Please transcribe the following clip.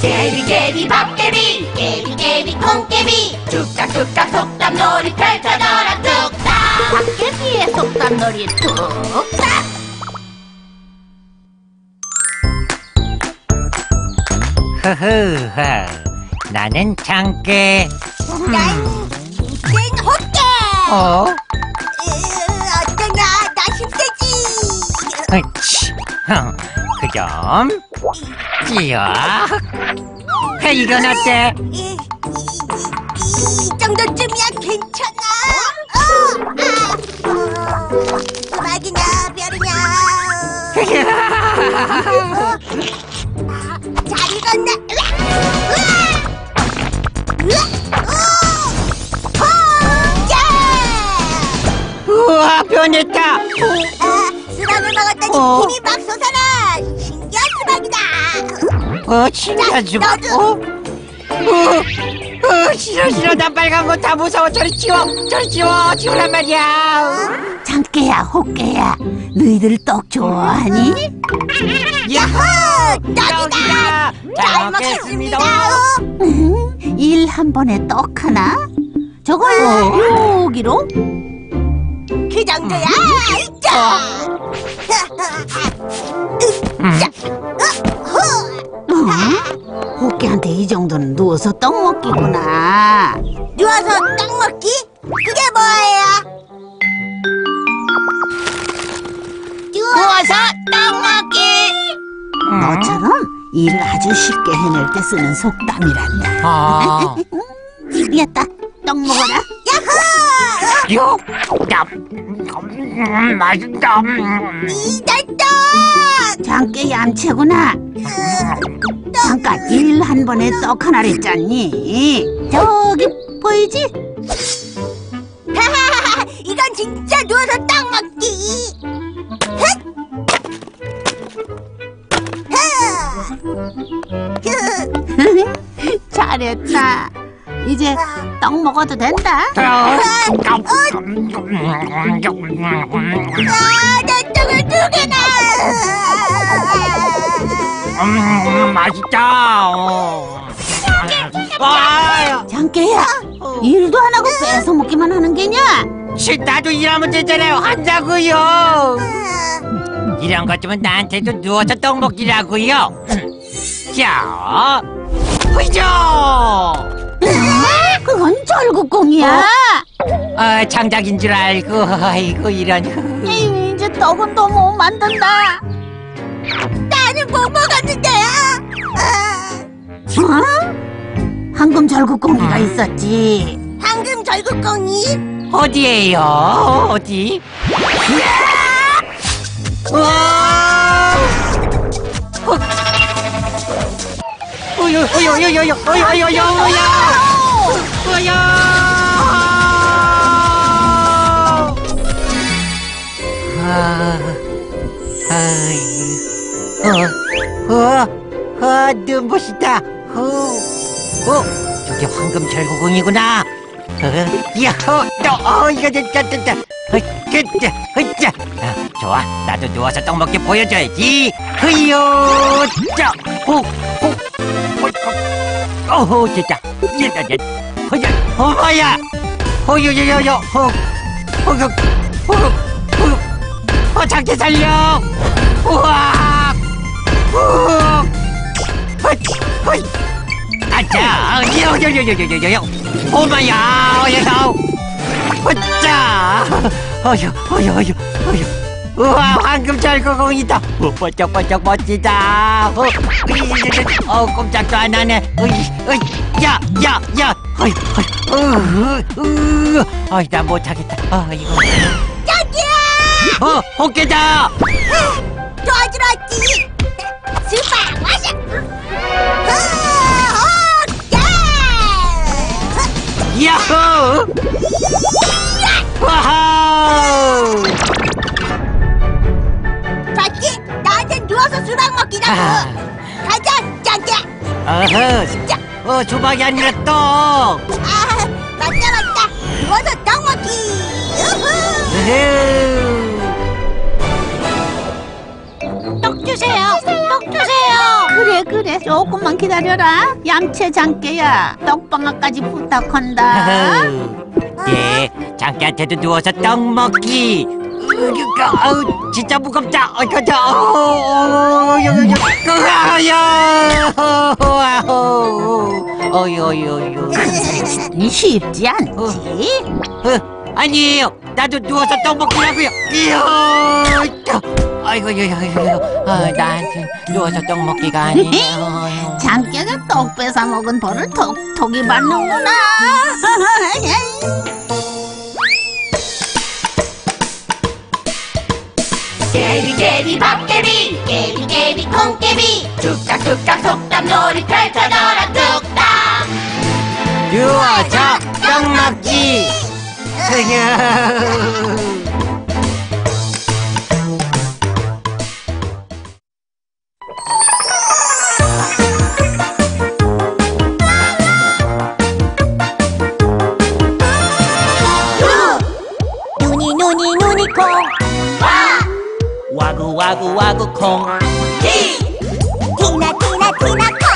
깨비 깨비 밥깨비. 깨비 깨비 콩깨비. 뚝딱뚝딱 속담놀이 펼쳐져라 뚝딱. 박깨비의 속담놀이 뚝딱. 흐흐흐 나는 장깨. 음. 난 이젠 헛깨. 어? 어쩌나 나 힘들지. 으치 흥, 그럼 찌야 이건 어때? 이, 이, 이, 이 정도쯤이야 괜찮아 어, 아, 어, 음악이냐 별이냐 어, 잘 익었네 우와 변했다 아, 먹었더니 어? 힘이 막 어 자, 너도. 어? 어, 어 싫어 싫어. 나 빨간 거 다 무서워. 저리 치워. 저리 치워. 치우란 말이야. 장깨야 호깨야 너희들 떡 좋아하니? 야호! 떡이다! 잘 먹겠습니다. 음, 일한 번에 떡 하나? 저걸 여기로? 그 정도야 자 어? 호 깨한테 이 정도는 누워서 떡 먹기구나. 누워서 떡 먹기? 그게 뭐예요? 누워서 떡 먹기! 너처럼 일을 아주 쉽게 해낼 때 쓰는 속담이란다. 아, 됐다 떡 먹어라. 야호 요, 야, 음, 맛있다. 음. 이달떡 장깨 얌체구나 잠깐 일 한 번에 떡 하나를 짰니 저기 보이지? 이제 떡 먹어도 된다 아내 떡을 두 개나 음, 맛있다. 어. 아, 장깨야 일도 안 하고 뺏어 먹기만 하는 게냐? 씨, 나도 일하면 되잖아요. 한다고요. 이런 것 좀 나한테도 누워서 떡 먹기라고요. 자, 후이죠. 절구공이야 아, 장작인 줄 알고, 아이고 이런. 에이, 이제 떡은 더못 만든다 나는 못 먹었는데 어? 황금 절구공이가 있었지 방금 절구공이 어디에요? 어디? 와! 어여, 어여, 어여, 어여, 어여, 어여, 어여, 어여, 어여. 아, 아이, 어, 어, 어, 눈부시다. 어, 어, 저게 황금 절구공이구나. 어, 야호, 또, 어, 이거 됐다, 됐다. 어, 됐다. 아, 좋아, 나도 누워서 떡 먹게 보여줘야지. 흐요, 호, 호, 어허, 됐다. 됐다, 됐다. 허야, 어머야. 허요요요요, 허, 허요, 허요, 허요. 어, 작게 살려. 우와, 후, 허이. 아차, 요요요요요요요. 오마야, 어여서. 어짜. 어여, 어여, 어여, 어여. 우와, 황금 절구공이다. 어, 번쩍번쩍 멋지다. 어, 으이, 어, 꼼짝도 안 하네. 으이, 으이, 야, 야, 야. 어이, 어이, 으, 으, 으. 어이, 나 못하겠다. 아, 이거. 저기야 어, 호깨다. 도와주러 왔지 수박 와샤 야호! wow! 수박 먹기라고 아. 가자 짱짱 어허, 진짜. 어, 수박이 아니라 떡. 아 맞다 맞다 누워서 떡 먹기 우후. 으흐. 떡 주세요 떡 주세요 그래 그래 조금만 기다려라 얌체 장끼야 떡방아까지 부탁한다 예, 장기한테도 누워서 떡 먹기. 아우, 진짜 무겁다. 어, 가자. 어, 어, 여기, 여기, 그아야. 어이, 어이, 어이, 어이. 쉽지 않지 어, 아니에요. 나도 누워서 떡 먹기라고요. 이야, 아이고, 이거, 아, 나한테 누워서 떡 먹기가 아니에요. 장깨가 떡 뺏어 먹은 벌을 톡톡이 받는구나 깨비 깨비 밥깨비. 깨비 깨비 콩깨비. 뚝딱뚝딱 속담놀이 펼쳐져라 뚝딱. 누워서 떡 먹기. 와구 와구 와구 콩. 티나 티나 티나 콩 가가가가가가가 콩